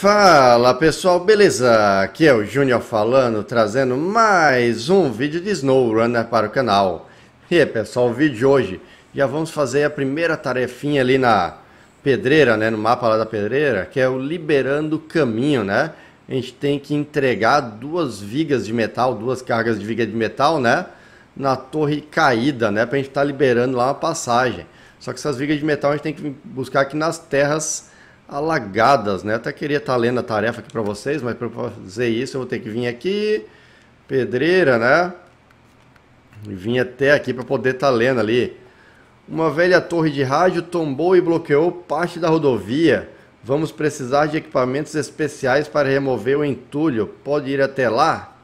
Fala pessoal, beleza? Aqui é o Júnior falando, trazendo mais um vídeo de SnowRunner para o canal. E aí pessoal, o vídeo de hoje, já vamos fazer a primeira tarefinha ali na pedreira, né, no mapa lá da pedreira, que é o liberando caminho, né? A gente tem que entregar duas vigas de metal, duas cargas de viga de metal, né? Na torre caída, né? Pra gente estar tá liberando lá uma passagem. Só que essas vigas de metal a gente tem que buscar aqui nas terras alagadas, né? Até queria estar tá lendo a tarefa aqui para vocês, mas para fazer isso eu vou ter que vir aqui, pedreira, né? E vim até aqui para poder estar tá lendo ali. Uma velha torre de rádio tombou e bloqueou parte da rodovia. Vamos precisar de equipamentos especiais para remover o entulho. Pode ir até lá?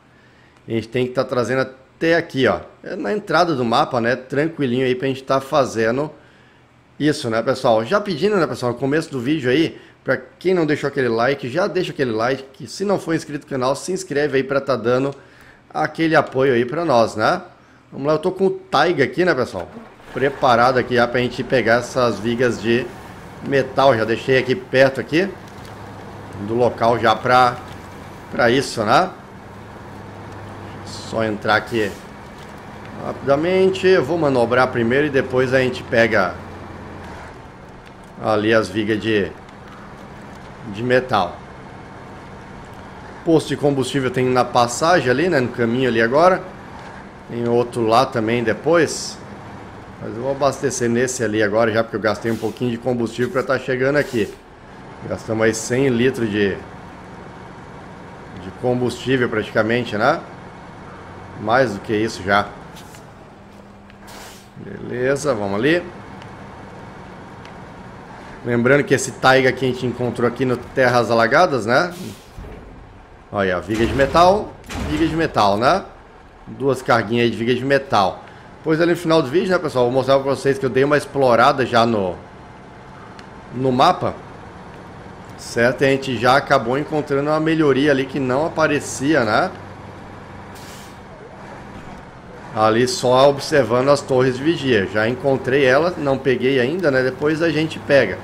A gente tem que estar tá trazendo até aqui, ó. É na entrada do mapa, né? Tranquilinho aí para a gente estar fazendo isso, né, pessoal? Já pedindo, né, pessoal, no começo do vídeo aí, para quem não deixou aquele like, já deixa aquele like. Se não for inscrito no canal, se inscreve aí para tá dando aquele apoio aí para nós, né? Vamos lá, eu tô com o Taiga aqui, né, pessoal? Preparado aqui já pra gente pegar essas vigas de metal. Já deixei aqui perto aqui do local já pra, pra isso, né? Só entrar aqui rapidamente. Eu vou manobrar primeiro e depois a gente pega ali as vigas de, de metal. Posto de combustível tem na passagem ali, né, no caminho ali agora. Tem outro lá também depois. Mas eu vou abastecer nesse ali agora já, porque eu gastei um pouquinho de combustível para estar tá chegando aqui. Gastamos aí 100 litros de, de combustível praticamente, né? Mais do que isso já. Beleza, vamos ali. Lembrando que esse taiga que a gente encontrou aqui no Terras Alagadas, né? Olha, viga de metal, viga de metal, né? Duas carguinhas aí de viga de metal. Pois ali no final do vídeo, né, pessoal? Vou mostrar pra vocês que eu dei uma explorada já no, no mapa. Certo? E a gente já acabou encontrando uma melhoria ali que não aparecia, né? Ali só observando as torres de vigia. Já encontrei ela, não peguei ainda, né? Depois a gente pega.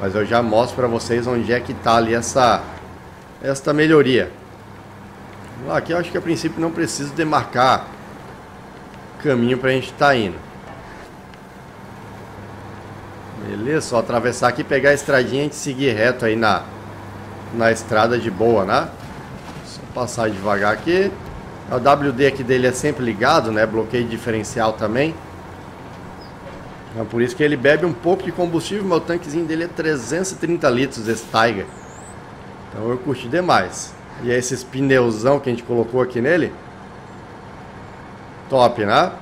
Mas eu já mostro para vocês onde é que está ali essa esta melhoria. Aqui eu acho que a princípio não preciso demarcar caminho para a gente estar tá indo. Beleza, só atravessar aqui, pegar a estradinha e seguir reto aí na, na estrada de boa, né? Só passar devagar aqui. O WD aqui dele é sempre ligado, né? Bloqueio diferencial também. É por isso que ele bebe um pouco de combustível, meu tanquezinho dele é 330 litros, esse Tiger. Então eu curti demais. E esses pneuzão que a gente colocou aqui nele. Top, né?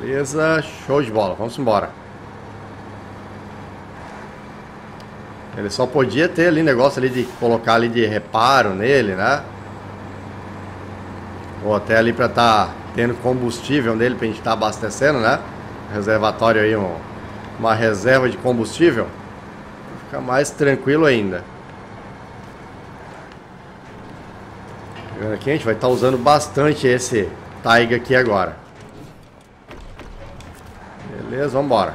Beleza, show de bola, vamos embora. Ele só podia ter ali negócio ali de colocar ali de reparo nele, né? Ou até ali para estar tá tendo combustível nele pra gente estar tá abastecendo, né? Reservatório aí, um, uma reserva de combustível. Fica mais tranquilo ainda. Aqui a gente vai estar tá usando bastante esse Taiga aqui agora. Beleza, vamos embora.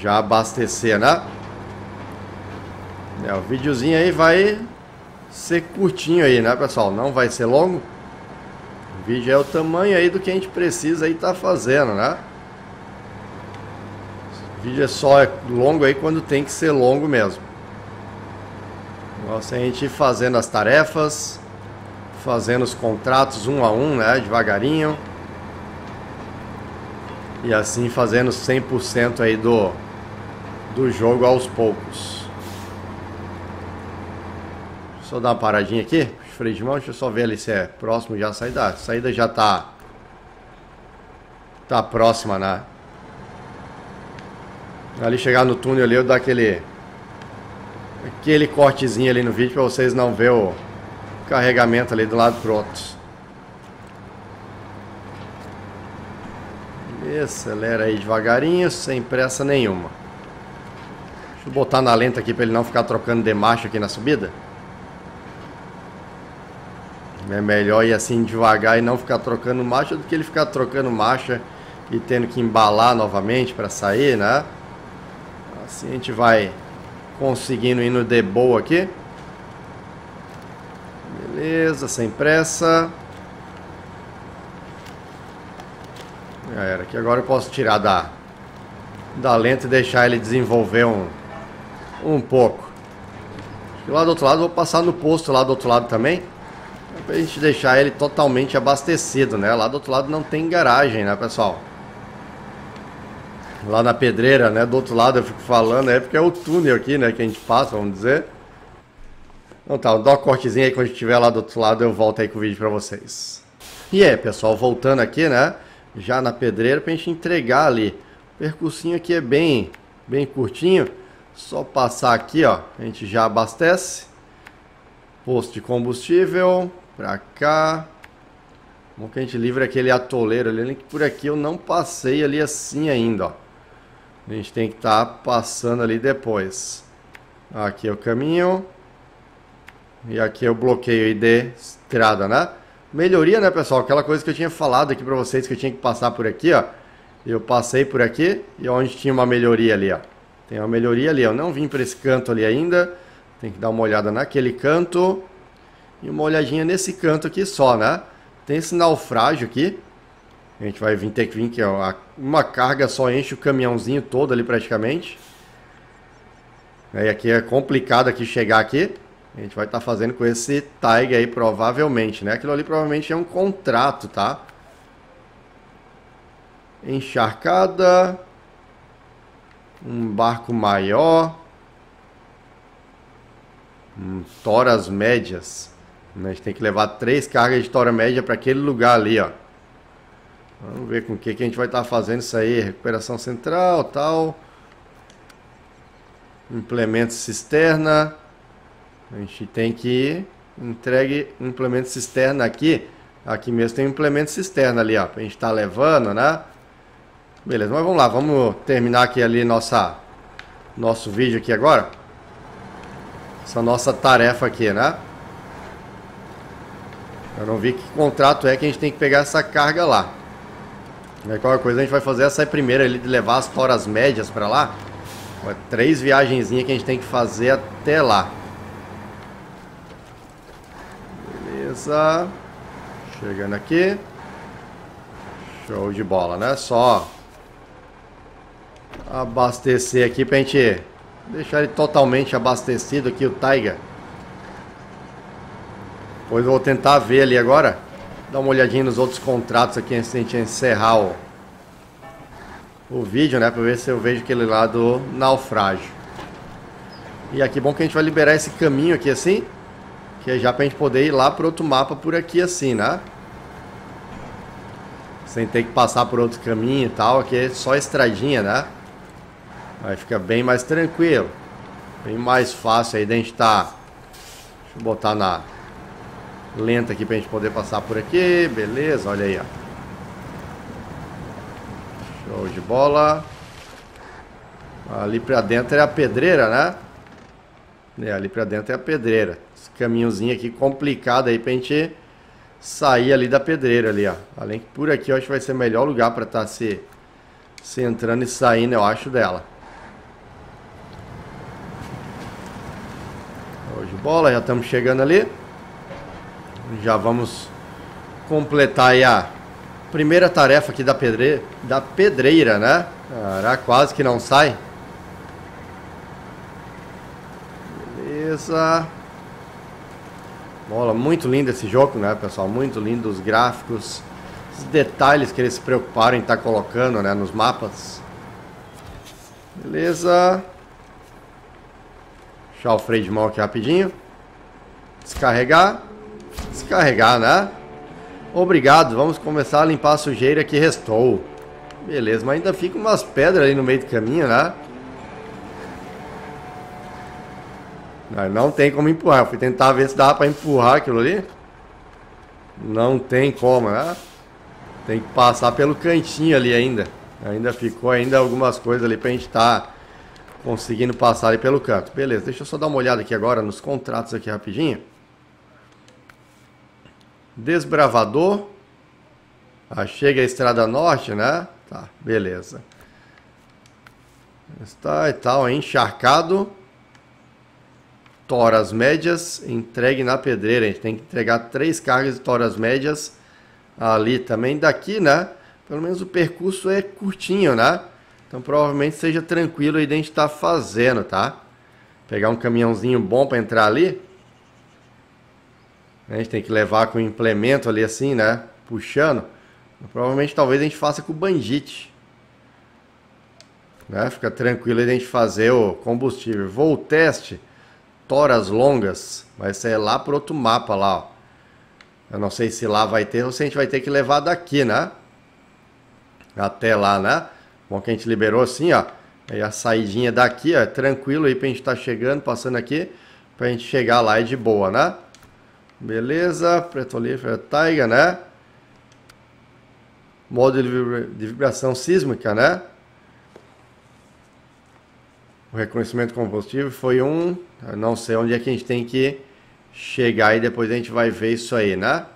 Já abastecer, né? É, o videozinho aí vai ser curtinho aí, né, pessoal? Não vai ser longo. Vídeo é o tamanho aí do que a gente precisa aí tá fazendo, né? O vídeo é só longo aí quando tem que ser longo mesmo. Nossa, a gente fazendo as tarefas, fazendo os contratos um a um, né, devagarinho. E assim fazendo 100% aí do, do jogo aos poucos. Só dar uma paradinha aqui freio de mão, deixa eu só ver ali se é próximo já a saída. A saída já tá tá próxima, né? Ali chegar no túnel ali eu dar aquele aquele cortezinho ali no vídeo para vocês não ver o carregamento ali do lado pro outro. Acelera aí devagarinho, sem pressa nenhuma. Deixa eu botar na lenta aqui para ele não ficar trocando de marcha aqui na subida. É melhor ir assim devagar e não ficar trocando marcha do que ele ficar trocando marcha e tendo que embalar novamente para sair, né? Assim a gente vai conseguindo ir no de boa aqui. Beleza, sem pressa. Já era. Aqui agora eu posso tirar da, da lenta e deixar ele desenvolver um, um pouco. E lá do outro lado vou passar no posto lá do outro lado também. Pra gente deixar ele totalmente abastecido, né? Lá do outro lado não tem garagem, né, pessoal? Lá na pedreira, né? Do outro lado eu fico falando, é porque é o túnel aqui, né? Que a gente passa, vamos dizer. Então tá, dá uma cortezinha aí quando estiver lá do outro lado eu volto aí com o vídeo pra vocês. E é, pessoal, voltando aqui, né? Já na pedreira pra gente entregar ali. O percursinho aqui é bem, bem curtinho. Só passar aqui, ó. A gente já abastece. Posto de combustível. Pra cá. Bom que a gente livre aquele atoleiro ali. Que por aqui eu não passei ali assim ainda, ó. A gente tem que estar tá passando ali depois. Aqui é o caminho. E aqui é o bloqueio de estrada, né? Melhoria, né, pessoal? Aquela coisa que eu tinha falado aqui pra vocês que eu tinha que passar por aqui, ó. Eu passei por aqui e onde tinha uma melhoria ali, ó. Tem uma melhoria ali. Eu não vim para esse canto ali ainda. Tem que dar uma olhada naquele canto. E uma olhadinha nesse canto aqui só, né? Tem esse naufrágio aqui. A gente vai vir, ter que vir que ó, uma carga só enche o caminhãozinho todo ali praticamente. E aqui é complicado aqui chegar aqui. A gente vai estar tá fazendo com esse Tiger aí provavelmente, né? Aquilo ali provavelmente é um contrato, tá? Encharcada um barco maior, um, toras médias. A gente tem que levar três cargas de tora média para aquele lugar ali, ó. Vamos ver com o que, que a gente vai estar tá fazendo isso aí. Recuperação central, tal. Implemento cisterna. A gente tem que entregue implemento cisterna aqui. Aqui mesmo tem um implemento cisterna ali, ó. Pra gente estar tá levando, né? Beleza, mas vamos lá, vamos terminar aqui ali nossa, nosso vídeo aqui agora. Essa nossa tarefa aqui, né? Eu não vi que contrato é que a gente tem que pegar essa carga lá. Aí qualquer coisa a gente vai fazer essa primeira ali de levar as toras médias para lá. Três viagenzinhas que a gente tem que fazer até lá. Beleza. Chegando aqui. Show de bola, né? Só abastecer aqui pra gente deixar ele totalmente abastecido aqui, o Taiga. Depois eu vou tentar ver ali agora. Dar uma olhadinha nos outros contratos aqui antes de a gente encerrar o, o vídeo, né? Pra ver se eu vejo aquele lá do naufrágio. E aqui bom que a gente vai liberar esse caminho aqui assim. Que é já pra gente poder ir lá pro outro mapa por aqui assim, né? Sem ter que passar por outro caminho e tal. Aqui é só estradinha, né? Aí fica bem mais tranquilo. Bem mais fácil aí da gente. Tá... Deixa eu botar na lenta aqui pra gente poder passar por aqui. Beleza, olha aí, ó. Show de bola. Ali pra dentro é a pedreira, né? É, ali pra dentro é a pedreira. Esse caminhozinho aqui complicado aí pra gente sair ali da pedreira ali, ó. Além que por aqui eu acho que vai ser o melhor lugar pra estar tá se, se entrando e saindo, eu acho, dela. bola, já estamos chegando ali. Já vamos completar aí a primeira tarefa aqui da, pedre... da pedreira, né? Caraca, quase que não sai. Beleza. Bola, muito lindo esse jogo, né, pessoal? Muito lindo os gráficos, os detalhes que eles se preocuparam em estar tá colocando, né, nos mapas. Beleza. Puxar o freio de mão aqui rapidinho. Descarregar. Descarregar, né? Obrigado, vamos começar a limpar a sujeira que restou. Beleza, mas ainda fica umas pedras ali no meio do caminho, né? Não tem como empurrar. Eu fui tentar ver se dava pra empurrar aquilo ali. Não tem como, né? Tem que passar pelo cantinho ali ainda. Ainda ficou ainda algumas coisas ali pra gente estar tá Conseguindo passar ali pelo canto. Beleza, deixa eu só dar uma olhada aqui agora nos contratos aqui rapidinho. Desbravador. Ah, chega a Estrada Norte, né? Tá, beleza. Está e tal, encharcado. Toras médias, entregue na pedreira. A gente tem que entregar três cargas de toras médias ali também. Daqui, né? Pelo menos o percurso é curtinho, né? Então provavelmente seja tranquilo aí de a gente estar tá fazendo, tá? Pegar um caminhãozinho bom para entrar ali. A gente tem que levar com o implemento ali assim, né? Puxando. Provavelmente talvez a gente faça com o Bandit. Né? Fica tranquilo a gente fazer o combustível. Voo teste, toras longas, vai ser lá para outro mapa lá. Ó. Eu não sei se lá vai ter ou se a gente vai ter que levar daqui, né? Até lá, né? Bom que a gente liberou assim, ó. Aí a saidinha daqui, ó, é tranquilo aí pra gente estar tá chegando, passando aqui, pra gente chegar lá e de boa, né? Beleza, Pretolífera Taiga, né? Modo de vibração sísmica, né? O reconhecimento combustível foi um, eu não sei onde é que a gente tem que chegar e depois a gente vai ver isso aí, né?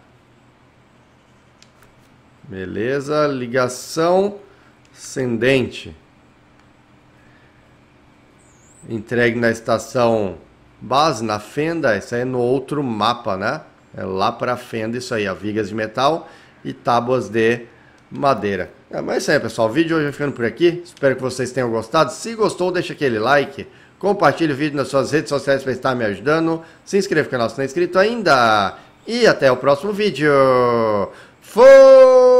Beleza, ligação ascendente. Entregue na estação base, na fenda, isso aí é no outro mapa, né? É lá para a fenda isso aí, ó, vigas de metal e tábuas de madeira. É, mas é isso aí, pessoal. O vídeo hoje vai ficando por aqui. Espero que vocês tenham gostado. Se gostou, deixa aquele like. Compartilhe o vídeo nas suas redes sociais para estar me ajudando. Se inscreva no canal se não é inscrito ainda. E até o próximo vídeo. Fui!